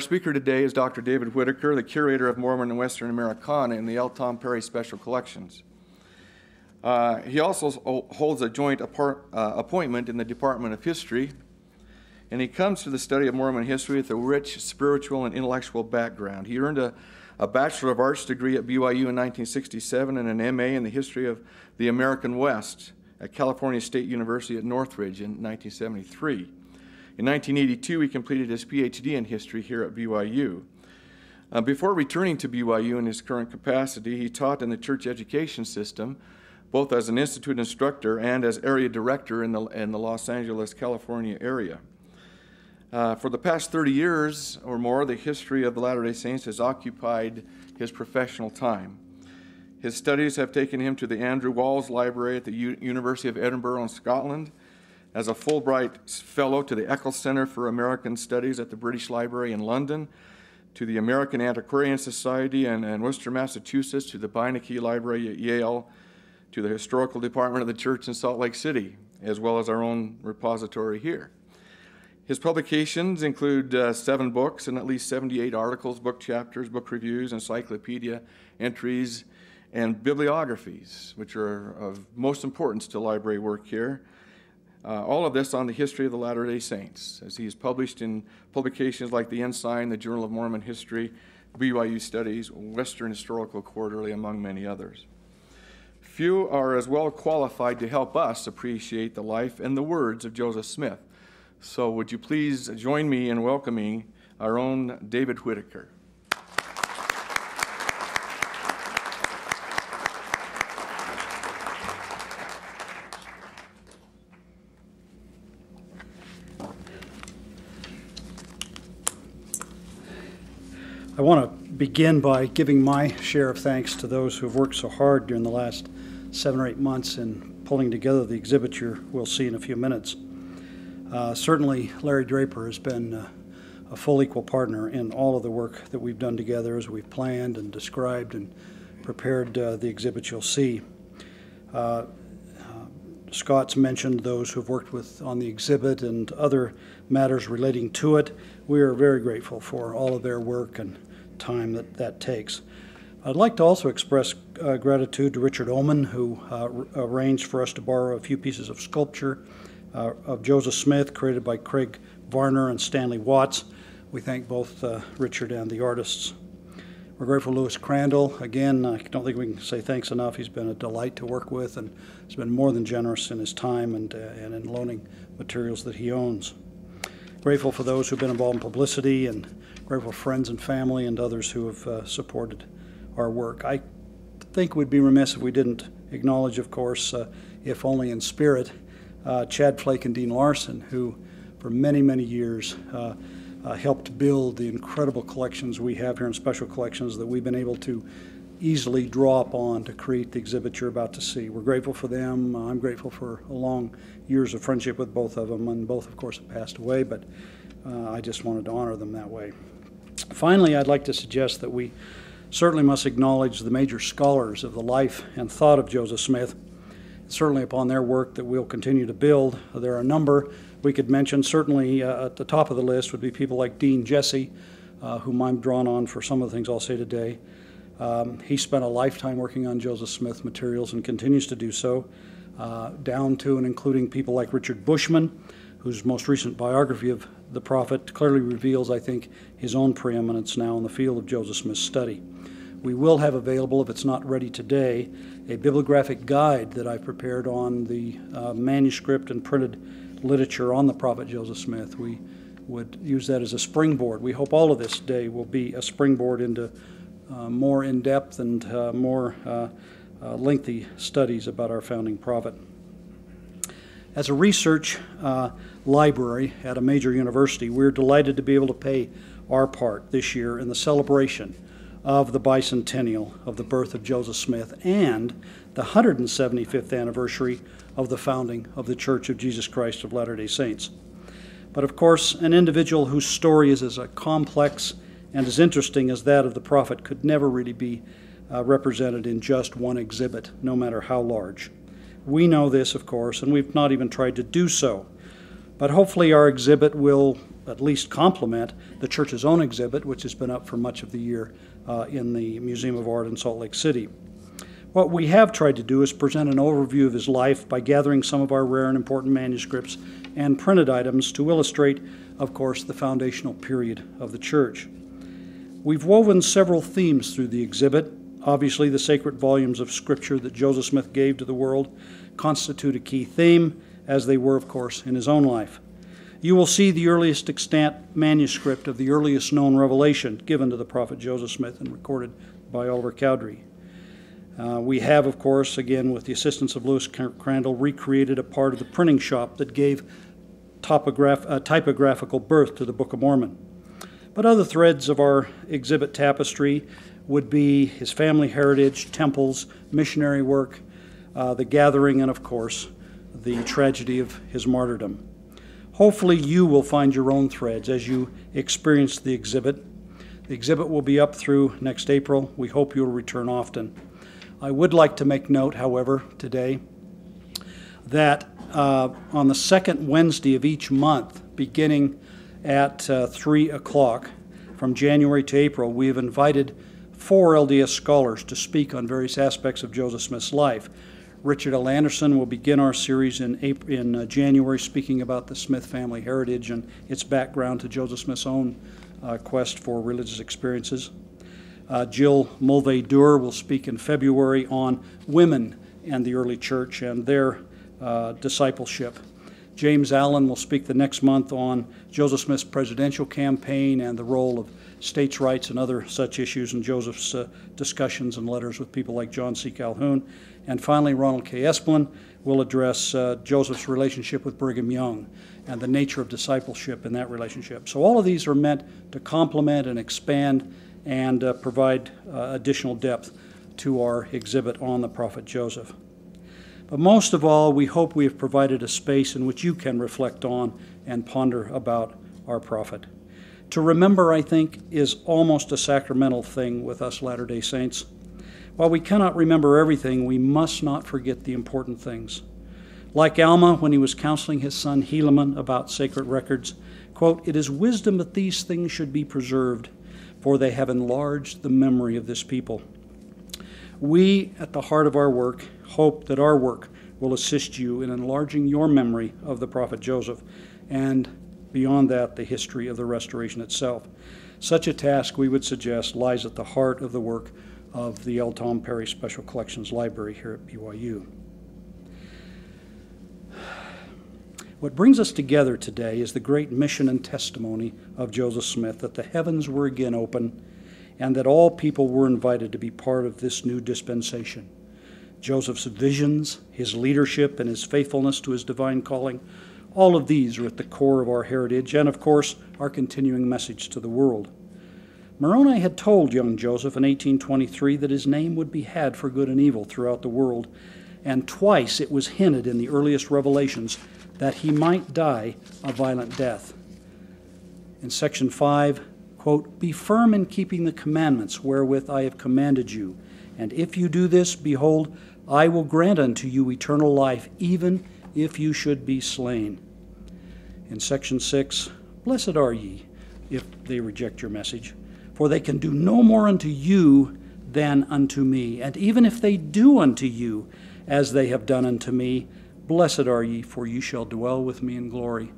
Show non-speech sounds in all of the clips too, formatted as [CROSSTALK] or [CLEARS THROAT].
Our speaker today is Dr. David Whittaker, the curator of Mormon and Western Americana in the L. Tom Perry Special Collections. Uh, he also holds a joint apart, uh, appointment in the Department of History, and he comes to the study of Mormon history with a rich spiritual and intellectual background. He earned a, a Bachelor of Arts degree at BYU in 1967 and an MA in the history of the American West at California State University at Northridge in 1973. In 1982, he completed his PhD in history here at BYU. Uh, before returning to BYU in his current capacity, he taught in the church education system both as an institute instructor and as area director in the, in the Los Angeles, California area. Uh, for the past 30 years or more, the history of the Latter day Saints has occupied his professional time. His studies have taken him to the Andrew Walls Library at the U- University of Edinburgh in Scotland, as a Fulbright Fellow to the Eccles Center for American Studies at the British Library in London, to the American Antiquarian Society and, and Worcester, Massachusetts, to the Beinecke Library at Yale, to the Historical Department of the Church in Salt Lake City, as well as our own repository here. His publications include uh, seven books and at least 78 articles, book chapters, book reviews, encyclopedia entries, and bibliographies, which are of most importance to library work here. Uh, all of this on the history of the Latter day Saints, as he is published in publications like the Ensign, the Journal of Mormon History, BYU Studies, Western Historical Quarterly, among many others. Few are as well qualified to help us appreciate the life and the words of Joseph Smith. So, would you please join me in welcoming our own David Whittaker? I want to begin by giving my share of thanks to those who have worked so hard during the last seven or eight months in pulling together the exhibit you will see in a few minutes. Uh, certainly, Larry Draper has been uh, a full equal partner in all of the work that we've done together as we've planned and described and prepared uh, the exhibit you'll see. Uh, uh, Scott's mentioned those who've worked with on the exhibit and other matters relating to it. We are very grateful for all of their work and time that that takes. I'd like to also express uh, gratitude to Richard Oman, who uh, arranged for us to borrow a few pieces of sculpture uh, of Joseph Smith, created by Craig Varner and Stanley Watts. We thank both uh, Richard and the artists. We're grateful to Louis Crandall. Again, I don't think we can say thanks enough. He's been a delight to work with and has been more than generous in his time and, uh, and in loaning materials that he owns. Grateful for those who've been involved in publicity and grateful friends and family and others who have uh, supported our work. I think we'd be remiss if we didn't acknowledge, of course, uh, if only in spirit, uh, Chad Flake and Dean Larson, who for many, many years uh, uh, helped build the incredible collections we have here in Special Collections that we've been able to easily draw upon to create the exhibit you're about to see. We're grateful for them. I'm grateful for a long years of friendship with both of them, and both, of course, have passed away, but uh, I just wanted to honor them that way. Finally, I'd like to suggest that we certainly must acknowledge the major scholars of the life and thought of Joseph Smith. Certainly, upon their work that we'll continue to build. There are a number we could mention. Certainly, uh, at the top of the list would be people like Dean Jessee, uh, whom I'm drawn on for some of the things I'll say today. Um, he spent a lifetime working on Joseph Smith materials and continues to do so, uh, down to and including people like Richard Bushman, whose most recent biography of the prophet clearly reveals, I think, his own preeminence now in the field of Joseph Smith's study. We will have available, if it's not ready today, a bibliographic guide that I've prepared on the uh, manuscript and printed literature on the prophet Joseph Smith. We would use that as a springboard. We hope all of this day will be a springboard into more in depth and uh, more uh, uh, lengthy studies about our founding prophet. As a research uh, library at a major university, we're delighted to be able to pay our part this year in the celebration of the bicentennial of the birth of Joseph Smith and the 175th anniversary of the founding of the Church of Jesus Christ of Latter day Saints. But of course, an individual whose story is as complex and as interesting as that of the prophet could never really be uh, represented in just one exhibit, no matter how large. We know this, of course, and we've not even tried to do so. But hopefully, our exhibit will at least complement the church's own exhibit, which has been up for much of the year uh, in the Museum of Art in Salt Lake City. What we have tried to do is present an overview of his life by gathering some of our rare and important manuscripts and printed items to illustrate, of course, the foundational period of the church. We've woven several themes through the exhibit. Obviously, the sacred volumes of Scripture that Joseph Smith gave to the world constitute a key theme, as they were, of course, in his own life. You will see the earliest extant manuscript of the earliest known revelation given to the prophet Joseph Smith and recorded by Oliver Cowdery. Uh, we have, of course, again with the assistance of Lewis Crandall, recreated a part of the printing shop that gave topograph, uh, typographical birth to the Book of Mormon. But other threads of our exhibit tapestry would be his family heritage, temples, missionary work, uh, the gathering, and of course, the tragedy of his martyrdom. Hopefully, you will find your own threads as you experience the exhibit. The exhibit will be up through next April. We hope you'll return often. I would like to make note, however, today that uh, on the second Wednesday of each month, beginning at uh, 3 o'clock from January to April, we have invited four LDS scholars to speak on various aspects of Joseph Smith's life. Richard L. Anderson will begin our series in, April, in uh, January, speaking about the Smith family heritage and its background to Joseph Smith's own uh, quest for religious experiences. Uh, Jill Mulvay Derr will speak in February on women and the early church and their uh, discipleship. James Allen will speak the next month on Joseph Smith's presidential campaign and the role of states' rights and other such issues in Joseph's uh, discussions and letters with people like John C. Calhoun. And finally, Ronald K. Esplin will address uh, Joseph's relationship with Brigham Young and the nature of discipleship in that relationship. So, all of these are meant to complement and expand and uh, provide uh, additional depth to our exhibit on the prophet Joseph. But most of all, we hope we have provided a space in which you can reflect on and ponder about our prophet. To remember, I think, is almost a sacramental thing with us Latter day Saints. While we cannot remember everything, we must not forget the important things. Like Alma, when he was counseling his son Helaman about sacred records, quote, It is wisdom that these things should be preserved for they have enlarged the memory of this people. We, at the heart of our work, hope that our work will assist you in enlarging your memory of the prophet Joseph and, beyond that, the history of the restoration itself. Such a task, we would suggest, lies at the heart of the work of the L. Tom Perry Special Collections Library here at BYU. What brings us together today is the great mission and testimony of Joseph Smith that the heavens were again open and that all people were invited to be part of this new dispensation. Joseph's visions, his leadership, and his faithfulness to his divine calling, all of these are at the core of our heritage and, of course, our continuing message to the world. Moroni had told young Joseph in 1823 that his name would be had for good and evil throughout the world, and twice it was hinted in the earliest revelations that he might die a violent death. In section 5, quote, Be firm in keeping the commandments wherewith I have commanded you. And if you do this, behold, I will grant unto you eternal life, even if you should be slain. In section 6, Blessed are ye if they reject your message, for they can do no more unto you than unto me. And even if they do unto you as they have done unto me, Blessed are ye, for ye shall dwell with me in glory.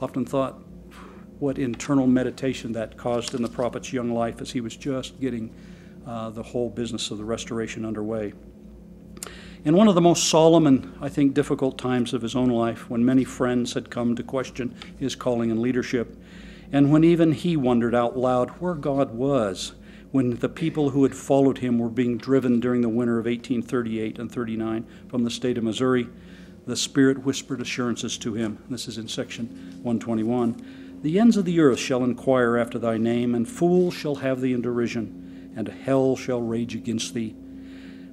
Often thought what internal meditation that caused in the prophet's young life as he was just getting uh, the whole business of the restoration underway. In one of the most solemn and, I think, difficult times of his own life, when many friends had come to question his calling and leadership, and when even he wondered out loud where God was when the people who had followed him were being driven during the winter of 1838 and 39 from the state of Missouri, the Spirit whispered assurances to him. This is in section 121. The ends of the earth shall inquire after thy name, and fools shall have thee in derision, and hell shall rage against thee.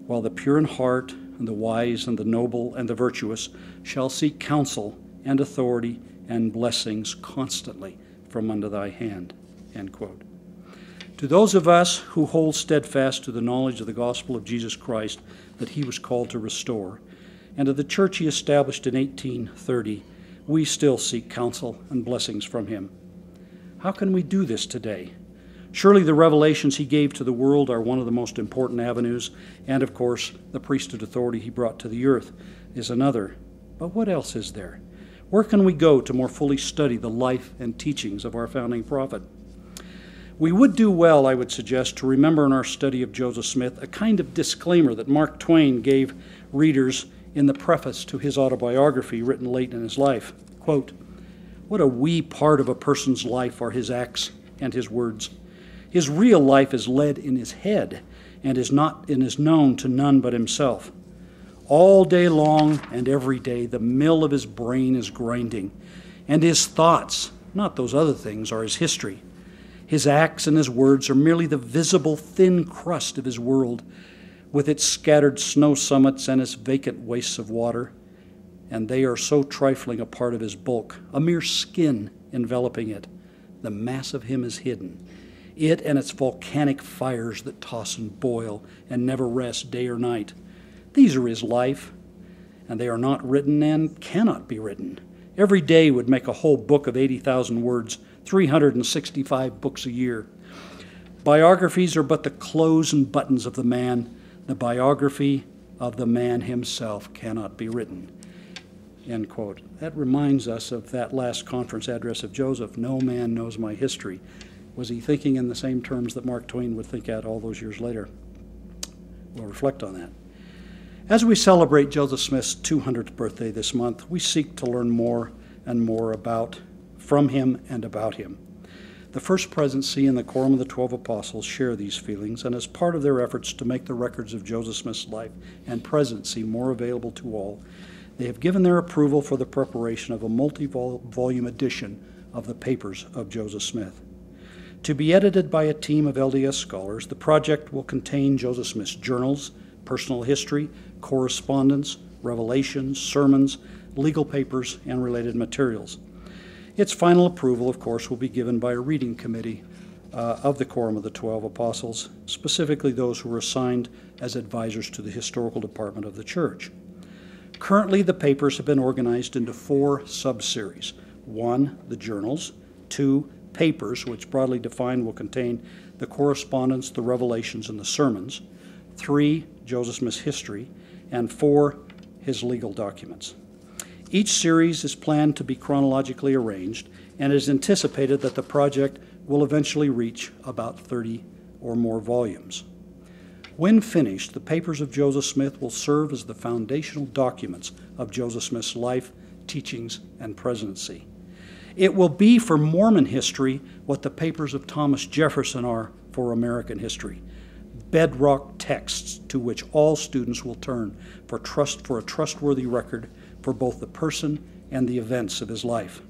While the pure in heart, and the wise, and the noble, and the virtuous shall seek counsel, and authority, and blessings constantly from under thy hand. To those of us who hold steadfast to the knowledge of the gospel of Jesus Christ that he was called to restore, and of the church he established in 1830, we still seek counsel and blessings from him. How can we do this today? Surely the revelations he gave to the world are one of the most important avenues, and of course, the priesthood authority he brought to the earth is another. But what else is there? Where can we go to more fully study the life and teachings of our founding prophet? We would do well, I would suggest, to remember in our study of Joseph Smith a kind of disclaimer that Mark Twain gave readers in the preface to his autobiography written late in his life. Quote, What a wee part of a person's life are his acts and his words. His real life is led in his head and is not and is known to none but himself. All day long and every day the mill of his brain is grinding, and his thoughts, not those other things, are his history. His acts and his words are merely the visible thin crust of his world, with its scattered snow summits and its vacant wastes of water, and they are so trifling a part of his bulk, a mere skin enveloping it. The mass of him is hidden it and its volcanic fires that toss and boil and never rest day or night. These are his life, and they are not written and cannot be written. Every day would make a whole book of 80,000 words, 365 books a year. Biographies are but the clothes and buttons of the man. The biography of the man himself cannot be written. End quote. That reminds us of that last conference address of Joseph No man knows my history. Was he thinking in the same terms that Mark Twain would think at all those years later? We'll reflect on that. As we celebrate Joseph Smith's 200th birthday this month, we seek to learn more and more about from him and about him. The First Presidency and the Quorum of the Twelve Apostles share these feelings, and as part of their efforts to make the records of Joseph Smith's life and presidency more available to all, they have given their approval for the preparation of a multi volume edition of the papers of Joseph Smith. To be edited by a team of LDS scholars, the project will contain Joseph Smith's journals, personal history, correspondence, revelations, sermons, legal papers, and related materials. Its final approval, of course, will be given by a reading committee uh, of the Quorum of the Twelve Apostles, specifically those who were assigned as advisors to the historical department of the church. Currently, the papers have been organized into four subseries one, the journals, two, papers, which broadly defined will contain the correspondence, the revelations, and the sermons. Three, Joseph Smith's history. And four, his legal documents. Each series is planned to be chronologically arranged, and it is anticipated that the project will eventually reach about 30 or more volumes. When finished, the papers of Joseph Smith will serve as the foundational documents of Joseph Smith's life, teachings, and presidency. It will be for Mormon history what the papers of Thomas Jefferson are for American history bedrock texts to which all students will turn for, trust, for a trustworthy record for both the person and the events of his life.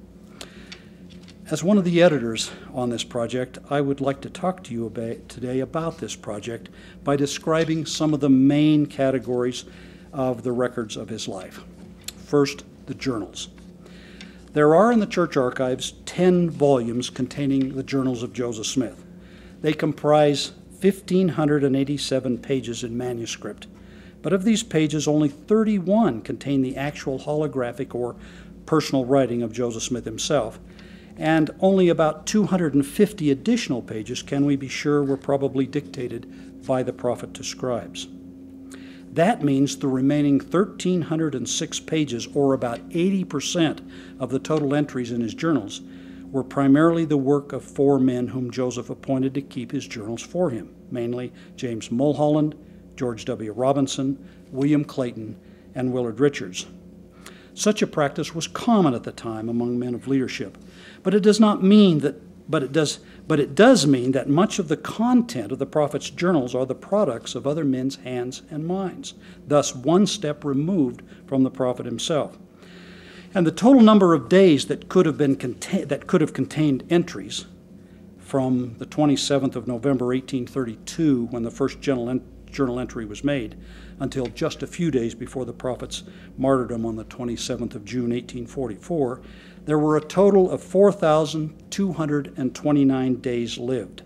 As one of the editors on this project, I would like to talk to you about, today about this project by describing some of the main categories of the records of his life. First, the journals. There are in the church archives 10 volumes containing the journals of Joseph Smith. They comprise 1,587 pages in manuscript, but of these pages, only 31 contain the actual holographic or personal writing of Joseph Smith himself, and only about 250 additional pages can we be sure were probably dictated by the prophet to scribes. That means the remaining 1,306 pages, or about 80% of the total entries in his journals, were primarily the work of four men whom Joseph appointed to keep his journals for him, mainly James Mulholland, George W. Robinson, William Clayton, and Willard Richards. Such a practice was common at the time among men of leadership, but it does not mean that but it does but it does mean that much of the content of the prophet's journals are the products of other men's hands and minds, thus one step removed from the prophet himself. And the total number of days that could have been contain, that could have contained entries from the 27th of November 1832 when the first journal, journal entry was made until just a few days before the prophet's martyrdom on the 27th of June 1844 there were a total of 4,229 days lived.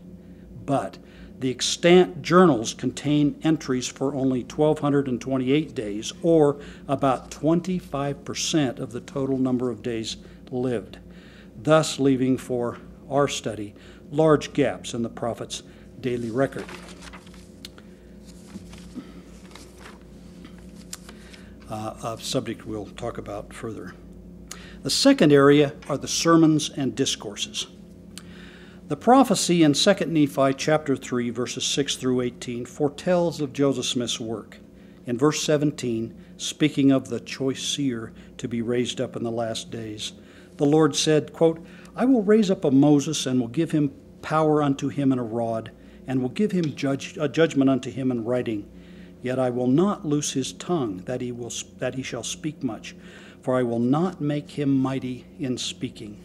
But the extant journals contain entries for only 1,228 days, or about 25% of the total number of days lived, thus leaving for our study large gaps in the prophet's daily record. Uh, a subject we'll talk about further. The second area are the sermons and discourses. The prophecy in 2 Nephi chapter 3 verses 6 through 18 foretells of Joseph Smith's work. In verse 17, speaking of the choice seer to be raised up in the last days, the Lord said, quote, I will raise up a Moses and will give him power unto him in a rod, and will give him judge, a judgment unto him in writing. Yet I will not loose his tongue, that he, will, that he shall speak much, for I will not make him mighty in speaking.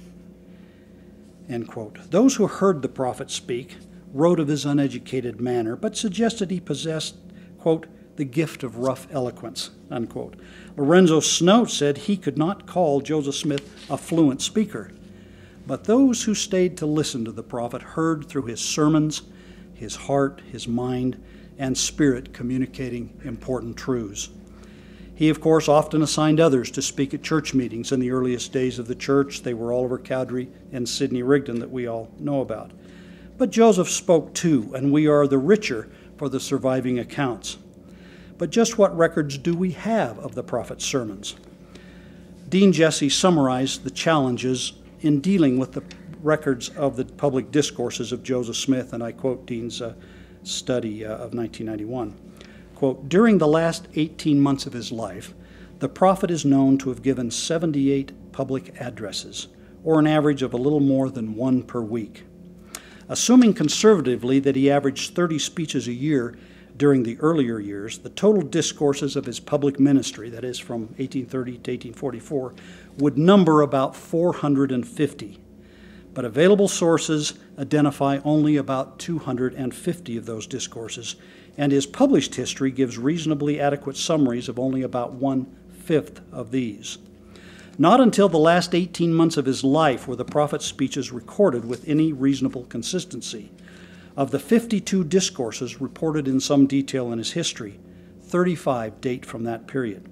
End quote. Those who heard the prophet speak wrote of his uneducated manner, but suggested he possessed, quote, the gift of rough eloquence, unquote. Lorenzo Snow said he could not call Joseph Smith a fluent speaker. But those who stayed to listen to the prophet heard through his sermons, his heart, his mind, and spirit communicating important truths. He, of course, often assigned others to speak at church meetings in the earliest days of the church. They were Oliver Cowdery and Sidney Rigdon that we all know about. But Joseph spoke too, and we are the richer for the surviving accounts. But just what records do we have of the prophet's sermons? Dean Jessee summarized the challenges in dealing with the records of the public discourses of Joseph Smith, and I quote Dean's uh, study uh, of 1991. Quote, During the last 18 months of his life, the prophet is known to have given 78 public addresses, or an average of a little more than one per week. Assuming conservatively that he averaged 30 speeches a year during the earlier years, the total discourses of his public ministry, that is from 1830 to 1844, would number about 450 but available sources identify only about 250 of those discourses, and his published history gives reasonably adequate summaries of only about one fifth of these. Not until the last 18 months of his life were the prophet's speeches recorded with any reasonable consistency. Of the 52 discourses reported in some detail in his history, 35 date from that period.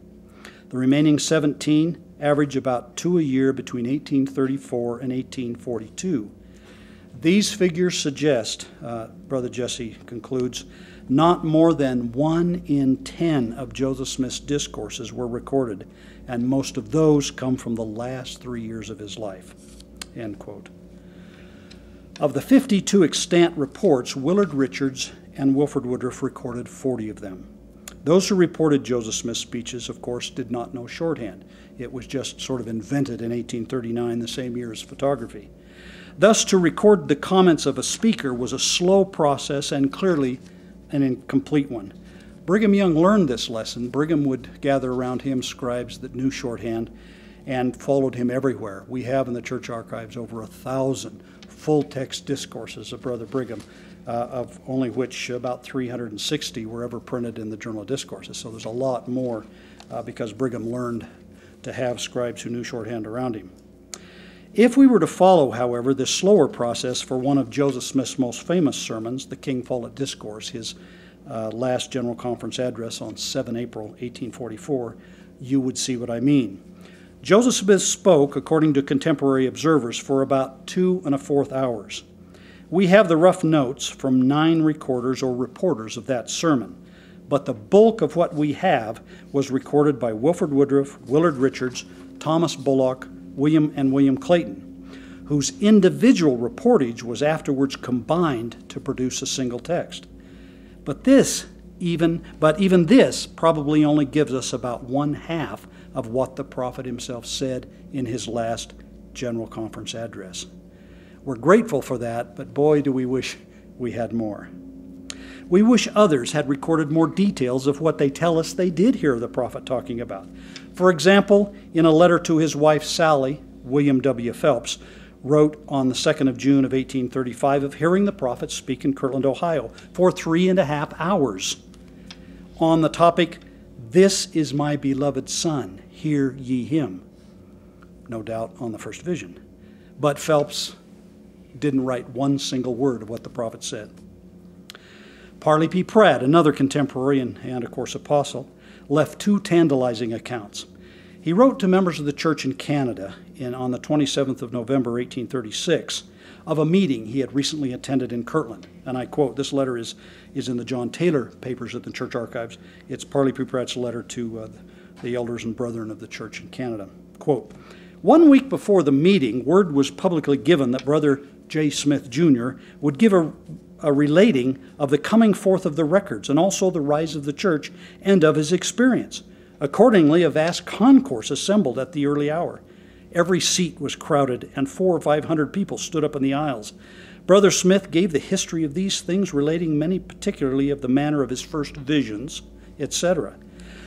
The remaining 17 average about two a year between 1834 and 1842. These figures suggest, uh, Brother Jessee concludes, not more than one in ten of Joseph Smith's discourses were recorded, and most of those come from the last three years of his life. End quote. Of the 52 extant reports, Willard Richards and Wilford Woodruff recorded 40 of them. Those who reported Joseph Smith's speeches, of course, did not know shorthand. It was just sort of invented in 1839, the same year as photography. Thus, to record the comments of a speaker was a slow process and clearly an incomplete one. Brigham Young learned this lesson. Brigham would gather around him scribes that knew shorthand and followed him everywhere. We have in the church archives over a thousand full text discourses of Brother Brigham uh, of only which about 360 were ever printed in the Journal of Discourses. So there's a lot more uh, because Brigham learned to have scribes who knew shorthand around him. If we were to follow, however, this slower process for one of Joseph Smith's most famous sermons, the King Follett Discourse, his uh, last General Conference address on 7 April 1844, you would see what I mean. Joseph Smith spoke, according to contemporary observers, for about two and a fourth hours. We have the rough notes from nine recorders or reporters of that sermon, but the bulk of what we have was recorded by Wilford Woodruff, Willard Richards, Thomas Bullock, William and William Clayton, whose individual reportage was afterwards combined to produce a single text. But this even but even this probably only gives us about one half of what the prophet himself said in his last general conference address. We're grateful for that, but boy, do we wish we had more. We wish others had recorded more details of what they tell us they did hear the prophet talking about. For example, in a letter to his wife Sally, William W. Phelps wrote on the 2nd of June of 1835 of hearing the prophet speak in Kirtland, Ohio, for three and a half hours on the topic, This is my beloved Son, hear ye him. No doubt on the first vision. But Phelps didn't write one single word of what the prophet said. Parley P. Pratt, another contemporary and, and of course, apostle, left two tantalizing accounts. He wrote to members of the church in Canada in, on the 27th of November, 1836, of a meeting he had recently attended in Kirtland. And I quote, this letter is, is in the John Taylor papers at the church archives. It's Parley P. Pratt's letter to uh, the elders and brethren of the church in Canada. Quote, one week before the meeting, word was publicly given that Brother J. Smith Jr. would give a, a relating of the coming forth of the records and also the rise of the church and of his experience. Accordingly, a vast concourse assembled at the early hour. Every seat was crowded, and four or five hundred people stood up in the aisles. Brother Smith gave the history of these things, relating many particularly of the manner of his first visions, etc.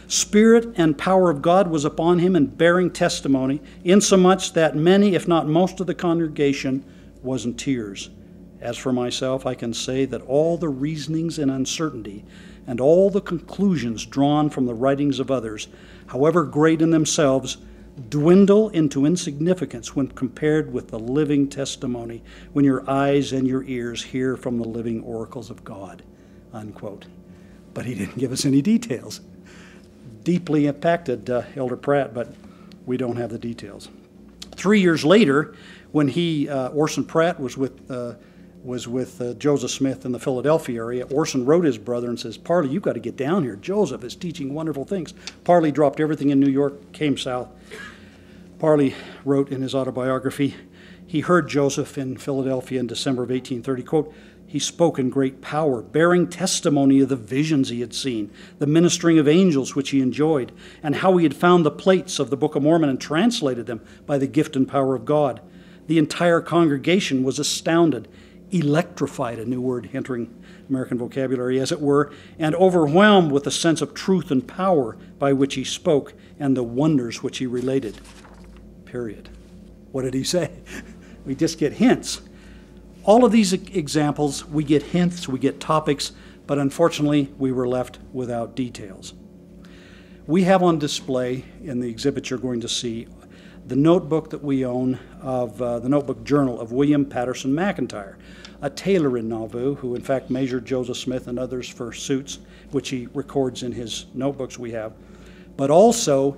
Spirit and power of God was upon him and bearing testimony, insomuch that many, if not most of the congregation, was in tears. As for myself, I can say that all the reasonings and uncertainty and all the conclusions drawn from the writings of others, however great in themselves, dwindle into insignificance when compared with the living testimony, when your eyes and your ears hear from the living oracles of God. Unquote. But he didn't give us any details. Deeply impacted uh, Elder Pratt, but we don't have the details. Three years later, when he, uh, Orson Pratt, was with uh, was with uh, Joseph Smith in the Philadelphia area. Orson wrote his brother and says, Parley, you've got to get down here. Joseph is teaching wonderful things. Parley dropped everything in New York, came south. Parley wrote in his autobiography, he heard Joseph in Philadelphia in December of 1830, quote, he spoke in great power, bearing testimony of the visions he had seen, the ministering of angels which he enjoyed, and how he had found the plates of the Book of Mormon and translated them by the gift and power of God. The entire congregation was astounded electrified, a new word entering American vocabulary, as it were, and overwhelmed with the sense of truth and power by which he spoke and the wonders which he related. Period. What did he say? [LAUGHS] We just get hints. All of these examples, we get hints, we get topics, but unfortunately, we were left without details. We have on display in the exhibit you're going to see the notebook that we own of uh, the notebook journal of William Patterson McIntire, a tailor in Nauvoo who, in fact, measured Joseph Smith and others for suits, which he records in his notebooks we have. But also,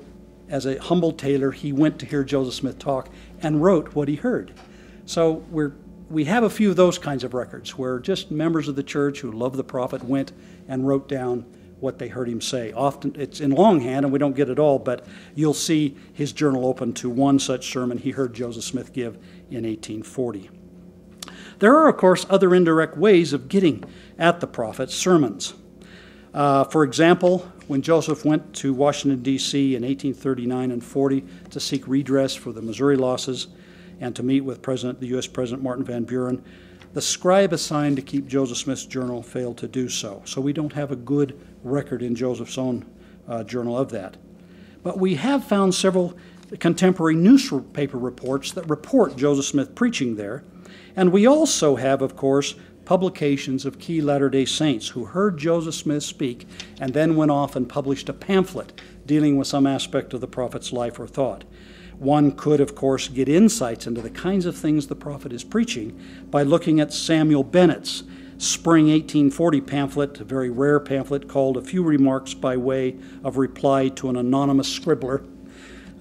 as a humble tailor, he went to hear Joseph Smith talk and wrote what he heard. So we're, we have a few of those kinds of records where just members of the church who love the prophet went and wrote down what they heard him say. Often it's in longhand and we don't get it all, but you'll see his journal open to one such sermon he heard Joseph Smith give in 1840. There are, of course, other indirect ways of getting at the prophet's sermons. Uh, for example, when Joseph went to Washington, D.C. in 1839 and 40 to seek redress for the Missouri losses and to meet with President, the U.S. President Martin Van Buren, the scribe assigned to keep Joseph Smith's journal failed to do so. So we don't have a good record in Joseph's own uh, journal of that. But we have found several contemporary newspaper reports that report Joseph Smith preaching there, and we also have, of course, publications of key Latter day Saints who heard Joseph Smith speak and then went off and published a pamphlet dealing with some aspect of the prophet's life or thought. One could, of course, get insights into the kinds of things the prophet is preaching by looking at Samuel Bennett's spring 1840 pamphlet, a very rare pamphlet called A Few Remarks by Way of Reply to an Anonymous Scribbler,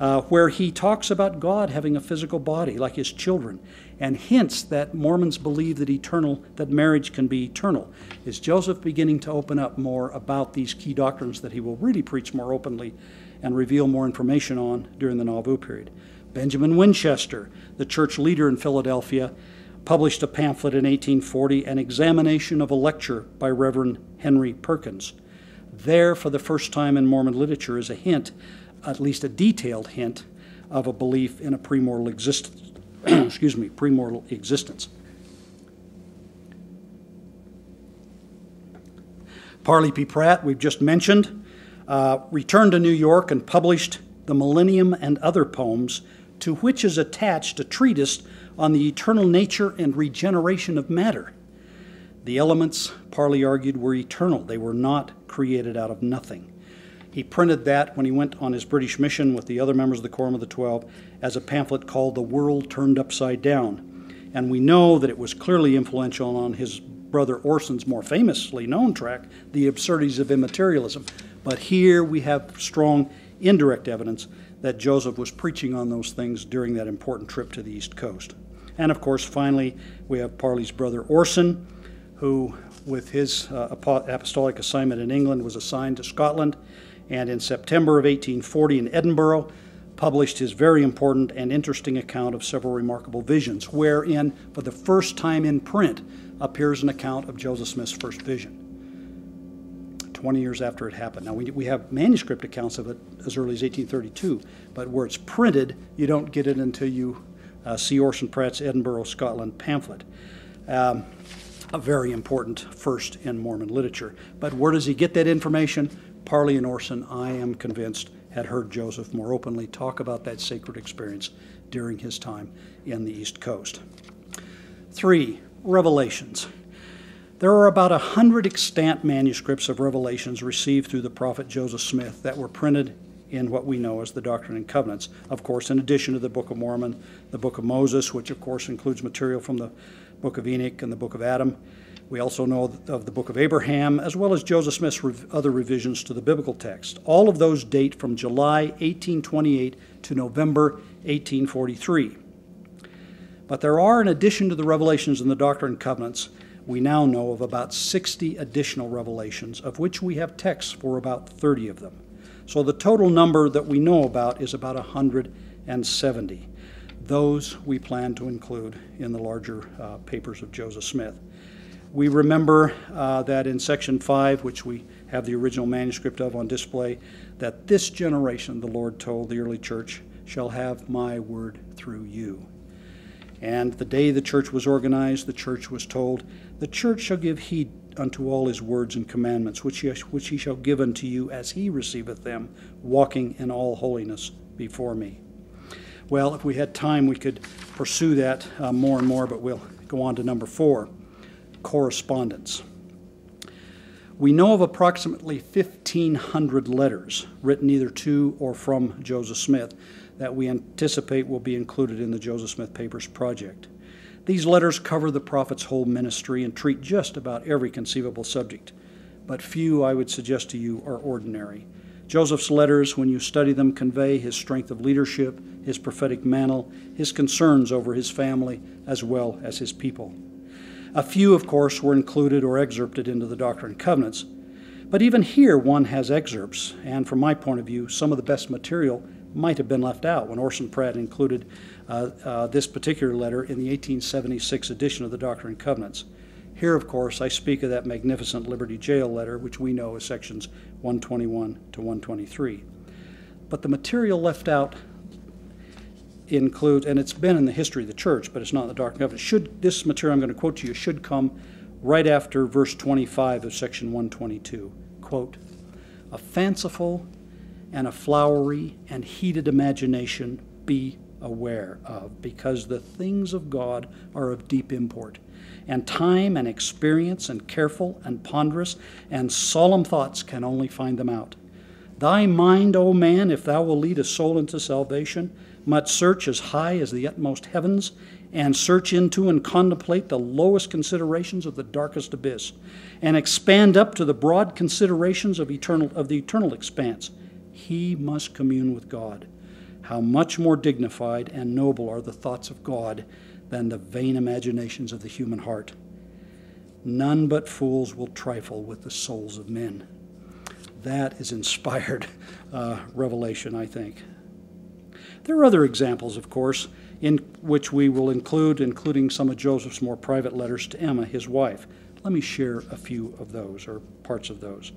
uh, where he talks about God having a physical body like his children and hints that Mormons believe that eternal that marriage can be eternal. Is Joseph beginning to open up more about these key doctrines that he will really preach more openly and reveal more information on during the Nauvoo period? Benjamin Winchester, the church leader in Philadelphia, published a pamphlet in 1840, An Examination of a Lecture by Reverend Henry Perkins. There, for the first time in Mormon literature, is a hint, at least a detailed hint, of a belief in a premortal existence. [CLEARS THROAT] excuse me, premortal existence. Parley P. Pratt, we've just mentioned, uh, returned to New York and published The Millennium and Other Poems, to which is attached a treatise on the eternal nature and regeneration of matter. The elements, Parley argued, were eternal. They were not created out of nothing. He printed that when he went on his British mission with the other members of the Quorum of the Twelve as a pamphlet called The World Turned Upside Down. And we know that it was clearly influential on his brother Orson's more famously known track, The Absurdities of Immaterialism. But here we have strong indirect evidence that Joseph was preaching on those things during that important trip to the East Coast. And of course, finally, we have Parley's brother Orson, who, with his uh, apostolic assignment in England, was assigned to Scotland, and in September of 1840 in Edinburgh, published his very important and interesting account of several remarkable visions, wherein, for the first time in print, appears an account of Joseph Smith's first vision. 20 years after it happened. Now, we, we have manuscript accounts of it as early as 1832, but where it's printed, you don't get it until you uh, see Orson Pratt's Edinburgh, Scotland pamphlet. Um, a very important first in Mormon literature. But where does he get that information? Parley and Orson, I am convinced, had heard Joseph more openly talk about that sacred experience during his time in the East Coast. Three, Revelations. There are about a hundred extant manuscripts of Revelations received through the prophet Joseph Smith that were printed in what we know as the Doctrine and Covenants. Of course, in addition to the Book of Mormon, the Book of Moses, which of course includes material from the Book of Enoch and the Book of Adam. We also know of the Book of Abraham, as well as Joseph Smith's other revisions to the biblical text. All of those date from July 1828 to November 1843. But there are, in addition to the revelations in the Doctrine and Covenants, we now know of about 60 additional revelations, of which we have texts for about 30 of them. So the total number that we know about is about 170. Those we plan to include in the larger uh, papers of Joseph Smith. We remember uh, that in section 5, which we have the original manuscript of on display, that this generation, the Lord told the early church, shall have my word through you. And the day the church was organized, the church was told, The church shall give heed unto all his words and commandments, which he, which he shall give unto you as he receiveth them, walking in all holiness before me. Well, if we had time, we could pursue that uh, more and more, but we'll go on to number four correspondence. We know of approximately 1,500 letters written either to or from Joseph Smith that we anticipate will be included in the Joseph Smith Papers project. These letters cover the prophet's whole ministry and treat just about every conceivable subject, but few, I would suggest to you, are ordinary. Joseph's letters, when you study them, convey his strength of leadership, his prophetic mantle, his concerns over his family, as well as his people. A few, of course, were included or excerpted into the Doctrine and Covenants, but even here one has excerpts, and from my point of view, some of the best material might have been left out when Orson Pratt included uh, uh, this particular letter in the 1876 edition of the Doctrine and Covenants. Here, of course, I speak of that magnificent Liberty Jail letter, which we know as sections 121 to 123. But the material left out includes, and it's been in the history of the church, but it's not in the Doctrine and Covenants. Should this material I'm going to quote to you should come right after verse 25 of section 122. Quote, a fanciful and a flowery and heated imagination be aware of, because the things of God are of deep import. And time and experience and careful and ponderous and solemn thoughts can only find them out. Thy mind, O man, if thou will lead a soul into salvation, must search as high as the utmost heavens, and search into and contemplate the lowest considerations of the darkest abyss, and expand up to the broad considerations of eternal of the eternal expanse he must commune with God. How much more dignified and noble are the thoughts of God than the vain imaginations of the human heart. None but fools will trifle with the souls of men. That is inspired [LAUGHS] uh, revelation, I think. There are other examples, of course, in which we will include, including some of Joseph's more private letters to Emma, his wife. Let me share a few of those, or parts of those.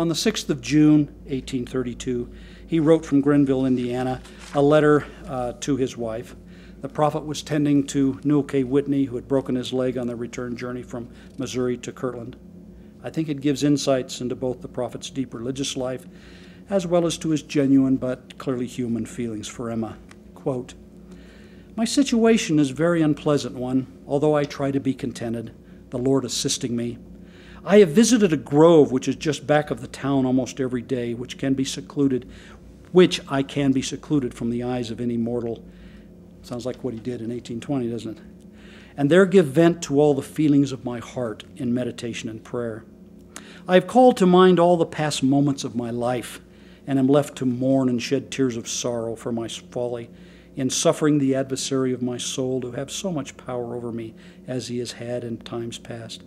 On the 6th of June, 1832, he wrote from Greenville, Indiana, a letter uh, to his wife. The prophet was tending to Newel K. Whitney, who had broken his leg on the return journey from Missouri to Kirtland. I think it gives insights into both the prophet's deep religious life as well as to his genuine but clearly human feelings for Emma. Quote, My situation is a very unpleasant one, although I try to be contented, the Lord assisting me. I have visited a grove which is just back of the town almost every day, which can be secluded, which I can be secluded from the eyes of any mortal. Sounds like what he did in 1820, doesn't it? And there give vent to all the feelings of my heart in meditation and prayer. I have called to mind all the past moments of my life and am left to mourn and shed tears of sorrow for my folly in suffering the adversary of my soul to have so much power over me as he has had in times past.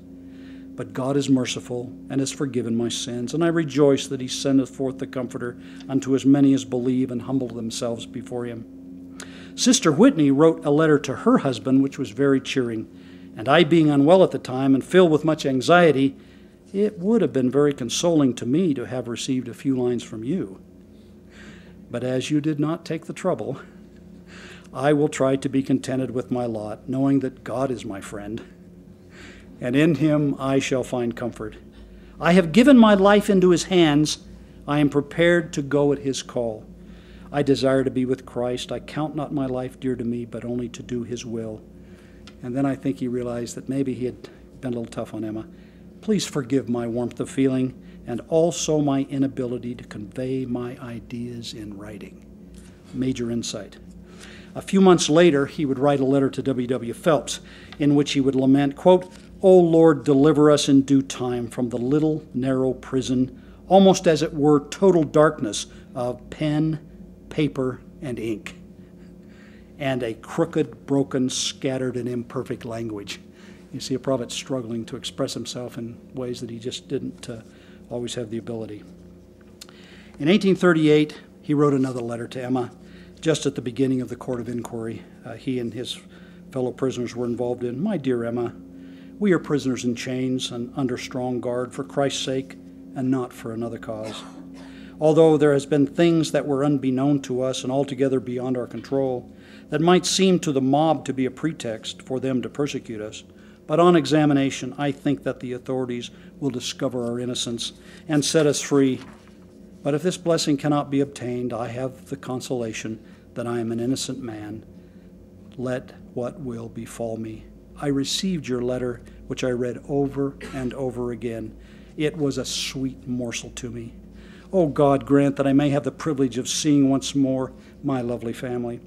But God is merciful and has forgiven my sins, and I rejoice that he sendeth forth the Comforter unto as many as believe and humble themselves before him. Sister Whitney wrote a letter to her husband which was very cheering, and I being unwell at the time and filled with much anxiety, it would have been very consoling to me to have received a few lines from you. But as you did not take the trouble, I will try to be contented with my lot, knowing that God is my friend, and in him I shall find comfort. I have given my life into his hands. I am prepared to go at his call. I desire to be with Christ. I count not my life dear to me, but only to do his will. And then I think he realized that maybe he had been a little tough on Emma. Please forgive my warmth of feeling and also my inability to convey my ideas in writing. Major insight. A few months later, he would write a letter to W. W. Phelps in which he would lament, quote, O Lord, deliver us in due time from the little narrow prison, almost as it were total darkness of pen, paper, and ink, and a crooked, broken, scattered, and imperfect language. You see a prophet struggling to express himself in ways that he just didn't uh, always have the ability. In 1838, he wrote another letter to Emma just at the beginning of the court of inquiry uh, he and his fellow prisoners were involved in. My dear Emma, we are prisoners in chains and under strong guard for Christ's sake and not for another cause. Although there has been things that were unbeknown to us and altogether beyond our control, that might seem to the mob to be a pretext for them to persecute us, but on examination, I think that the authorities will discover our innocence and set us free. But if this blessing cannot be obtained, I have the consolation that I am an innocent man. Let what will befall me. I received your letter, which I read over and over again. It was a sweet morsel to me. Oh God, grant that I may have the privilege of seeing once more my lovely family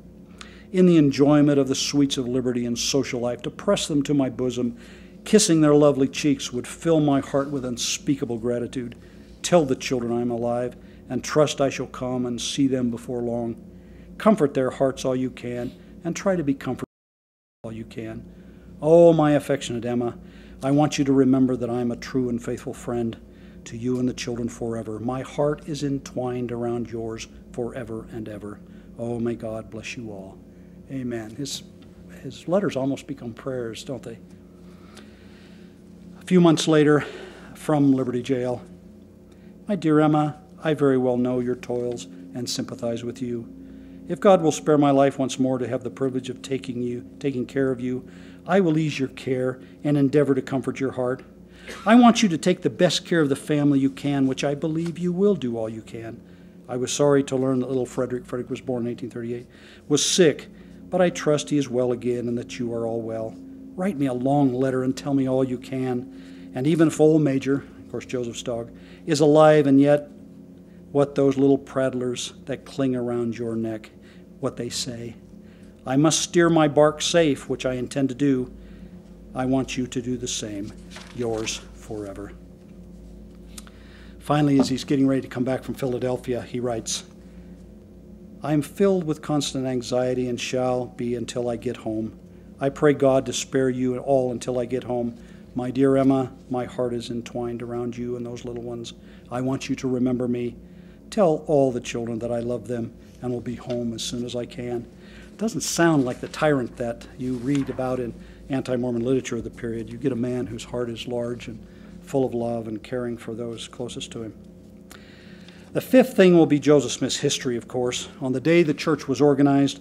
in the enjoyment of the sweets of liberty and social life, to press them to my bosom, kissing their lovely cheeks, would fill my heart with unspeakable gratitude. Tell the children I am alive, and trust I shall come and see them before long. Comfort their hearts all you can, and try to be comforted all you can. Oh, my affectionate Emma, I want you to remember that I am a true and faithful friend to you and the children forever. My heart is entwined around yours forever and ever. Oh, may God bless you all. Amen. His, his letters almost become prayers, don't they? A few months later, from Liberty Jail My dear Emma, I very well know your toils and sympathize with you. If God will spare my life once more to have the privilege of taking you, taking care of you, I will ease your care and endeavor to comfort your heart. I want you to take the best care of the family you can, which I believe you will do all you can. I was sorry to learn that little Frederick, Frederick was born in 1838, was sick but I trust he is well again and that you are all well. Write me a long letter and tell me all you can. And even if old Major, of course, Joseph's dog, is alive and yet what those little prattlers that cling around your neck, what they say. I must steer my bark safe, which I intend to do. I want you to do the same. Yours forever. Finally, as he's getting ready to come back from Philadelphia, he writes, I am filled with constant anxiety and shall be until I get home. I pray God to spare you all until I get home. My dear Emma, my heart is entwined around you and those little ones. I want you to remember me. Tell all the children that I love them and will be home as soon as I can. Doesn't sound like the tyrant that you read about in anti Mormon literature of the period. You get a man whose heart is large and full of love and caring for those closest to him. The fifth thing will be Joseph Smith's history, of course. On the day the church was organized,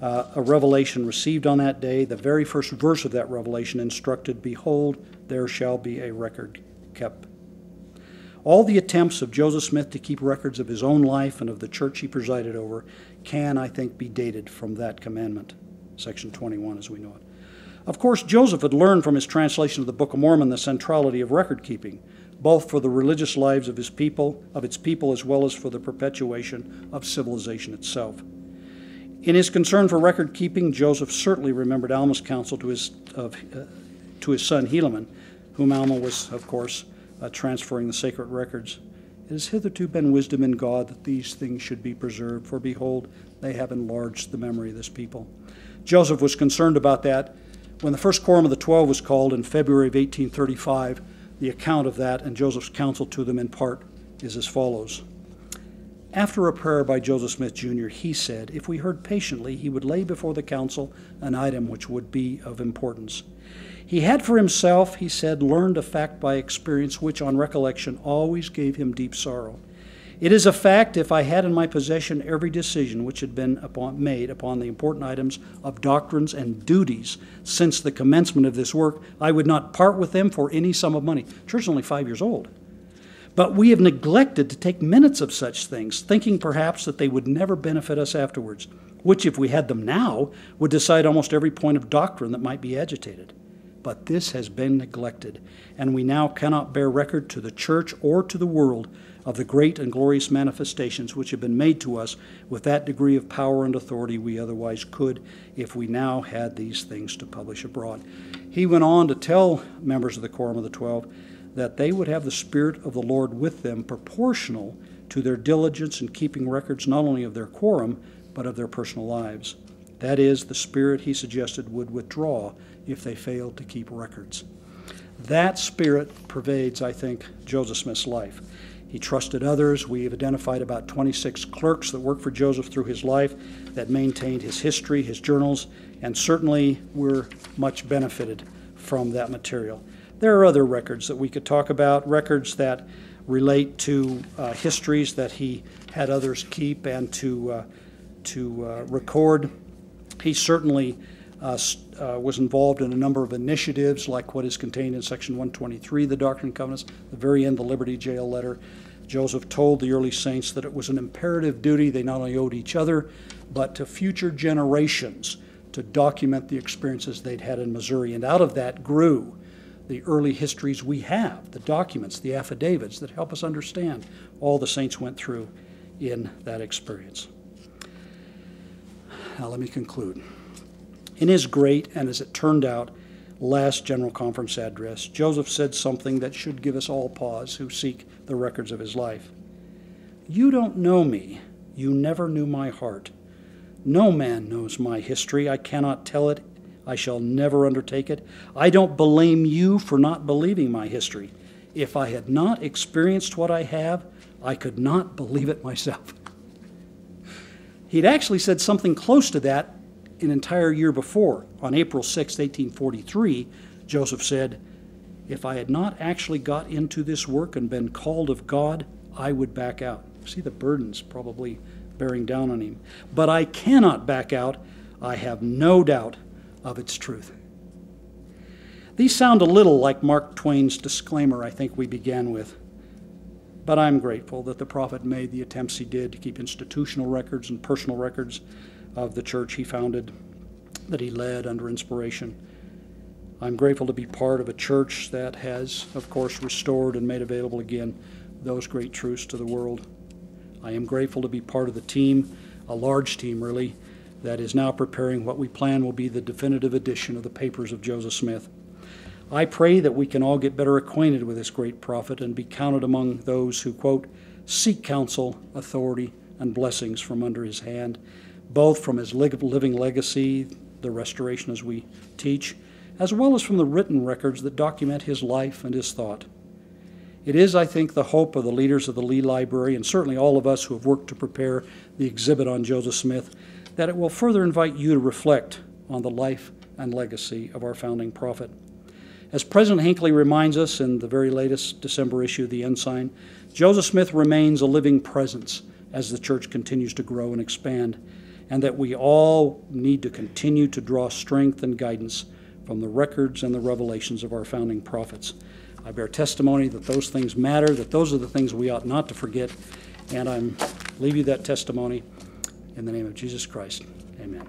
uh, a revelation received on that day, the very first verse of that revelation instructed, Behold, there shall be a record kept. All the attempts of Joseph Smith to keep records of his own life and of the church he presided over can, I think, be dated from that commandment, section 21 as we know it. Of course, Joseph had learned from his translation of the Book of Mormon the centrality of record keeping both for the religious lives of his people, of its people, as well as for the perpetuation of civilization itself. In his concern for record keeping, Joseph certainly remembered Alma's counsel to his, of, uh, to his son Helaman, whom Alma was, of course, uh, transferring the sacred records. Has hitherto been wisdom in God that these things should be preserved, for behold, they have enlarged the memory of this people. Joseph was concerned about that. When the first quorum of the twelve was called in February of 1835, the account of that and Joseph's counsel to them in part is as follows. After a prayer by Joseph Smith Jr., he said, if we heard patiently, he would lay before the council an item which would be of importance. He had for himself, he said, learned a fact by experience which, on recollection, always gave him deep sorrow. It is a fact if I had in my possession every decision which had been upon, made upon the important items of doctrines and duties since the commencement of this work, I would not part with them for any sum of money. Church is only five years old. But we have neglected to take minutes of such things, thinking perhaps that they would never benefit us afterwards, which, if we had them now, would decide almost every point of doctrine that might be agitated. But this has been neglected, and we now cannot bear record to the church or to the world of the great and glorious manifestations which have been made to us with that degree of power and authority we otherwise could if we now had these things to publish abroad. He went on to tell members of the Quorum of the Twelve that they would have the Spirit of the Lord with them proportional to their diligence in keeping records not only of their quorum, but of their personal lives. That is, the Spirit, he suggested, would withdraw if they failed to keep records. That Spirit pervades, I think, Joseph Smith's life. He trusted others. We have identified about 26 clerks that worked for Joseph through his life that maintained his history, his journals, and certainly were much benefited from that material. There are other records that we could talk about, records that relate to uh, histories that he had others keep and to, uh, to uh, record. He certainly uh, uh, was involved in a number of initiatives, like what is contained in Section 123 of the Doctrine and Covenants, the very end, the Liberty Jail letter. Joseph told the early saints that it was an imperative duty they not only owed each other, but to future generations to document the experiences they'd had in Missouri. And out of that grew the early histories we have, the documents, the affidavits that help us understand all the saints went through in that experience. Now, let me conclude. In his great, and as it turned out, last General Conference address, Joseph said something that should give us all pause who seek the records of his life. You don't know me. You never knew my heart. No man knows my history. I cannot tell it I shall never undertake it. I don't blame you for not believing my history. If I had not experienced what I have, I could not believe it myself. [LAUGHS] He'd actually said something close to that an entire year before. On April 6, 1843, Joseph said, If I had not actually got into this work and been called of God, I would back out. See the burdens probably bearing down on him. But I cannot back out. I have no doubt of its truth. These sound a little like Mark Twain's disclaimer I think we began with. But I'm grateful that the prophet made the attempts he did to keep institutional records and personal records of the church he founded, that he led under inspiration. I'm grateful to be part of a church that has, of course, restored and made available again those great truths to the world. I am grateful to be part of the team, a large team really, that is now preparing what we plan will be the definitive edition of the papers of Joseph Smith. I pray that we can all get better acquainted with this great prophet and be counted among those who, quote, seek counsel, authority, and blessings from under his hand, both from his living legacy, the restoration as we teach, as well as from the written records that document his life and his thought. It is, I think, the hope of the leaders of the Lee Library, and certainly all of us who have worked to prepare the exhibit on Joseph Smith, that it will further invite you to reflect on the life and legacy of our founding prophet. As President Hinckley reminds us in the very latest December issue of the Ensign, Joseph Smith remains a living presence as the church continues to grow and expand, and that we all need to continue to draw strength and guidance from the records and the revelations of our founding prophets. I bear testimony that those things matter, that those are the things we ought not to forget, and I leave you that testimony in the name of Jesus Christ, amen.